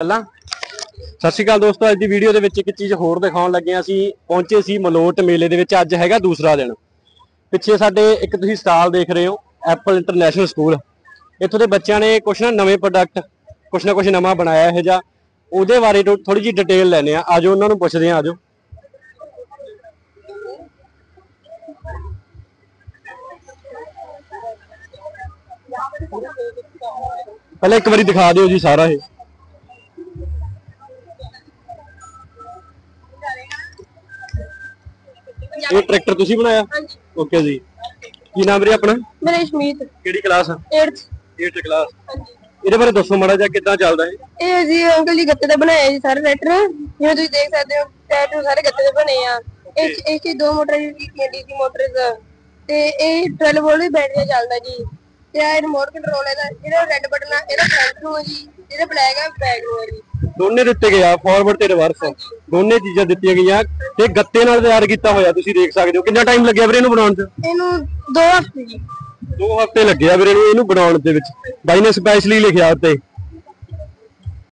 ਪਹਿਲਾਂ ਸਤਿ ਸ਼੍ਰੀ ਅਕਾਲ ਦੋਸਤੋ, ਅੱਜ ਦੀ ਵੀਡੀਓ ਦੇ ਵਿੱਚ ਇੱਕ ਚੀਜ਼ ਹੋਰ ਦਿਖਾਉਣ ਲੱਗੇ ਹਾਂ। ਅਸੀਂ ਪਹੁੰਚੇ ਸੀ ਮਲੋਟ ਮੇਲੇ ਦੇ ਵਿੱਚ, ਅੱਜ ਹੈਗਾ ਦੂਸਰਾ ਦਿਨ। ਪਿੱਛੇ ਸਾਡੇ ਇੱਕ ਤੁਸੀਂ ਸਟਾਲ ਦੇਖ ਰਹੇ ਹੋ ਐਪਲ ਇੰਟਰਨੈਸ਼ਨਲ ਸਕੂਲ ਇੱਥੋਂ ਦੇ ਬੱਚਿਆਂ ਨੇ ਕੁਛ ਨਾ ਨਵੇਂ ਪ੍ਰੋਡਕਟ ਕੁਛ ਨਾ ਕੁਛ ਨਵਾਂ ਬਣਾਇਆ ਹੈ ਜਾਂ ਉਹਦੇ ਬਾਰੇ ਥੋੜੀ ਜਿਹੀ ਡਿਟੇਲ ਲੈਣੇ ਆ ਆਜੋ, ਉਹਨਾਂ ਨੂੰ ਪੁੱਛਦੇ ਆ ਆਜੋ। ਪਹਿਲਾਂ ਇੱਕ ਵਾਰੀ ਦਿਖਾ ਦਿਓ ਜੀ ਸਾਰਾ ਇਹ। ਇਹ ਟਰੈਕਟਰ ਤੁਸੀਂ ਬਣਾਇਆ? ਹਾਂਜੀ। ਓਕੇ ਜੀ। ਕੀ ਨਾਮ ਵੀਰੇ ਆਪਣਾ? ਮੇਰੇ ਸ਼ਮੀਤ। ਕਿਹੜੀ ਕਲਾਸ 8th 8th ਕਲਾਸ ਹਾਂਜੀ। ਇਹਦੇ ਬਾਰੇ ਦੱਸੋ ਮਾੜਾ ਜਿਹਾ ਕਿੱਦਾਂ ਚੱਲਦਾ ਇਹ? ਇਹ ਜੀ ਅੰਕਲ ਜੀ ਗੱਤੇ ਦਾ ਬਣਾਇਆ ਜੀ ਸਾਰੇ ਟਰੈਕਟਰ ਜਿਵੇਂ ਤੁਸੀਂ ਦੇਖ ਸਕਦੇ ਹੋ ਟਰੈਕਟਰ ਸਾਰੇ ਗੱਤੇ ਦੇ ਬਣੇ ਆ। ਇਹ ਇਹ ਚ ਦੋ ਮੋਟਰ ਕੀਤੀਆਂ ਡੀਸੀ ਮੋਟਰਸ ਤੇ ਇਹ 12 ਵੋਲਟ ਦੀ ਬੈਟਰੀ ਚੱਲਦਾ ਜੀ। ਤੇ ਆ ਰਿਮੋਟ ਕੰਟਰੋਲ ਇਹਦਾ। ਜਿਹੜਾ ਰੈੱਡ ਬਟਨ ਆ ਇਹਦਾ ਫਰੰਟ ਨੂੰ ਜੀ। ਜਿਹੜਾ ਬਲੈਕ ਆ ਬੈਕ ਨੂੰ ਜੀ। ਦੋਨੇ ਦਿੱਤੇ ਗਏ ਆ ਫਾਰਵਰਡ ਤੇ ਰਿਵਰਸ ਦੋਨੇ ਚੀਜ਼ਾਂ ਦਿੱਤੀਆਂ ਗਈਆਂ। ਤੇ ਗੱਤੇ ਨਾਲ ਤਿਆਰ ਕੀਤਾ ਹੋਇਆ ਤੁਸੀਂ ਦੇਖ ਸਕਦੇ ਹੋ। ਕਿੰਨਾ ਟਾਈਮ ਲੱਗਿਆ ਵੀਰੇ ਇਹਨੂੰ ਬਣਾਉਣ 'ਚ? ਇਹਨੂੰ ਦੋ ਹਫ਼ਤੇ। ਜੀ ਦੋ ਹਫ਼ਤੇ ਲੱਗੇ ਆ ਵੀਰੇ ਨੂੰ ਇਹਨੂੰ ਬਣਾਉਣ ਦੇ ਵਿੱਚ। ਬਾਈ ਨੇ ਸਪੈਸ਼ਲੀ ਲਿਖਿਆ ਉੱਤੇ।